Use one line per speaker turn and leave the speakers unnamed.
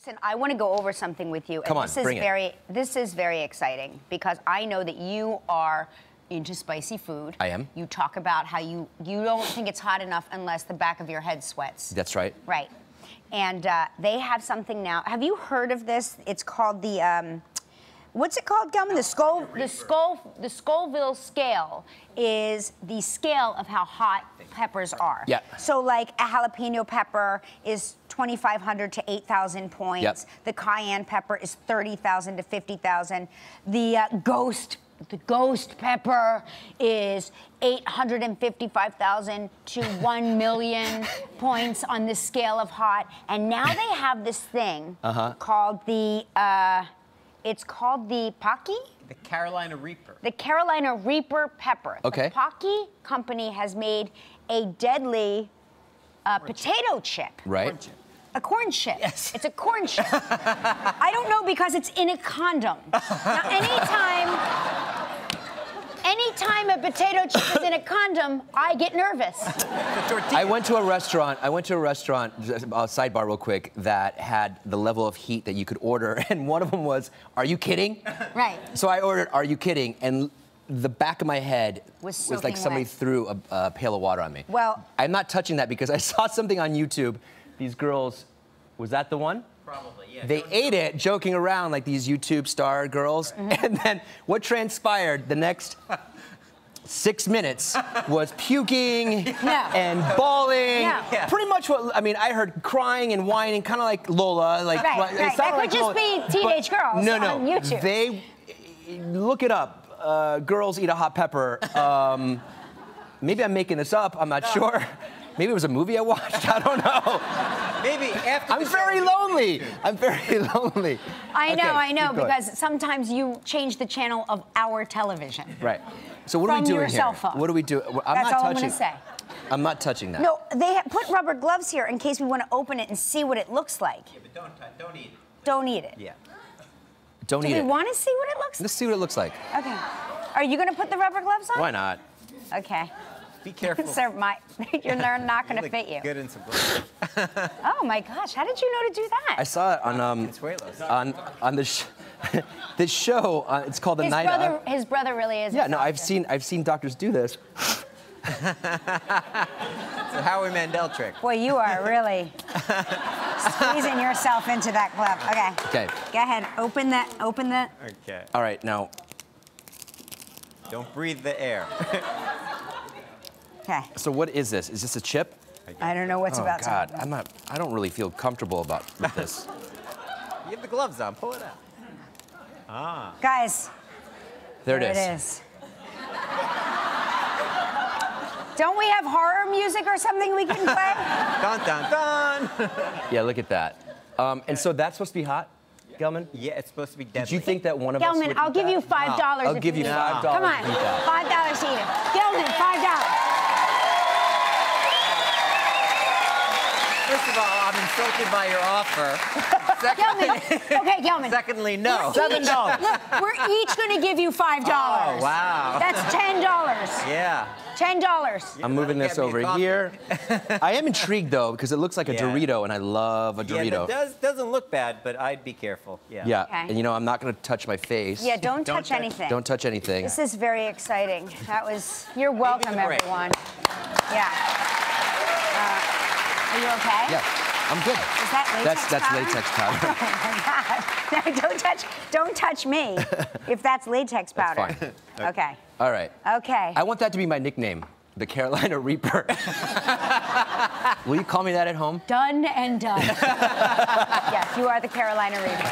Listen, I want to go over something with you.
Come on,
this is
bring it.
very this is very exciting because I know that you are into spicy food.
I am.
You talk about how you you don't think it's hot enough unless the back of your head sweats.
That's right.
Right. And uh, they have something now. Have you heard of this? It's called the um, what's it called, Gelman? The skull the skull the Scoville scale is the scale of how hot peppers are.
Yeah.
So like a jalapeno pepper is 2,500 to 8,000 points.
Yep.
The cayenne pepper is 30,000 to 50,000. The uh, ghost the ghost pepper is 855,000 to 1 million points on the scale of hot. And now they have this thing
Uh-huh.
called the uh, it's called the Paqui?
The Carolina Reaper.
The Carolina Reaper pepper.
Okay.
The Paqui company has made a deadly uh, potato chip.
Right.
A corn chip.
Yes.
It's a corn chip. I don't know because it's in a condom. Now, anytime, anytime a potato chip is in a condom, I get nervous.
I went to a restaurant. I went to a restaurant. just, Uh, sidebar, real quick, that had the level of heat that you could order, and one of them was, "Are you kidding?"
Right.
So I ordered, "Are you kidding?" And the back of my head
Was
like somebody
wet.
threw a, a pail of water on me.
Well-
I'm not touching that because I saw something on YouTube. These girls, was that the one?
Probably, yeah.
They ate it joking around like these YouTube star girls.
Mm-hmm.
And then what transpired the next six minutes was puking
No.
and bawling.
No.
Yeah.
Pretty much what, I mean, I heard crying and whining, kind of like Lola. Like,
Right,
it
right.
sounded
That could
like
just
Lola,
be teenage
but
girls
no, no,
on YouTube.
They, look it up. Uh, girls eat a hot pepper. Um, maybe I'm making this up. I'm not sure. Maybe it was a movie I watched. I don't know.
Maybe after
I'm very
show-
lonely. I'm very lonely.
I know,
Okay,
I know, because sometimes you change the channel of our television.
Right. So what are
From
we doing
your
here?
cell phone.
What do we do? I'm
That's
not
all I'm
touching.
gonna say.
I'm not touching that.
No, they ha- put rubber gloves here in case we want to open it and see what it looks like.
Yeah, but don't, t- don't eat it.
Don't eat it.
Yeah.
Don't
Do
eat
we want to see what it looks like?
Let's see what it looks like.
Okay. Are you going to put the rubber gloves on?
Why not?
Okay.
Be careful.
Sir, my, you're not going to
look
fit you.
Good in some gloves.
Oh my gosh, how did you know to do that?
I saw it on um on on the sh- this show. Uh, it's called the
his
Night.
brother,
I-
his brother really is. a
yeah, no, I've seen I've seen doctors do this.
It's a Howie Mandel trick.
Boy, you are really squeezing yourself into that glove. Okay.
Okay.
Go ahead. Open that. Open the.
Okay.
All right, now
Don't breathe the air.
Okay.
So what is this? Is this a chip?
I don't know what's
oh,
about
God, I'm not, I don't really feel comfortable about with this.
you have the gloves on, pull it out. Ah.
Guys.
There,
there it
is.
It is. Don't we have horror music or something we can play?
dun, dun, dun.
yeah, look at that. Um, and so that's supposed to be hot? Gelman?
Yeah, it's supposed to be deadly.
Did you think that one of Gelman, us
Gelman, I'll give
that?
you $5 no.
I'll give you $5
Come on, $5 to eat it. Gelman, $5.
First of all, I'm insulted by your offer.
Gelman,
Secondly,
okay, Gelman.
secondly no.
Seven dollars. Look, we're each going to give you five oh, dollars.
Oh, wow.
That's ten dollars.
Yeah.
Ten dollars.
I'm moving this over here. I am intrigued though because it looks like a
Yeah.
Dorito, and I love a Dorito.
Yeah, it does, doesn't look bad, but I'd be careful. Yeah.
Yeah,
Okay.
and you know I'm not gonna touch my face.
Yeah, don't,
Don't
touch
touch-
anything.
Don't touch anything.
This is very exciting. That was. You're welcome,
the break.
everyone. Yeah. Are you okay?
Yeah, I'm good.
Is that latex
That's that's
powder?
latex powder.
Oh my God. No, don't touch. Don't touch me. if that's latex powder.
fine.
Okay.
All right.
Okay.
I want that to be my nickname, the Carolina Reaper. Will you call me that at home?
Done and done. yes, you are the Carolina Reaper.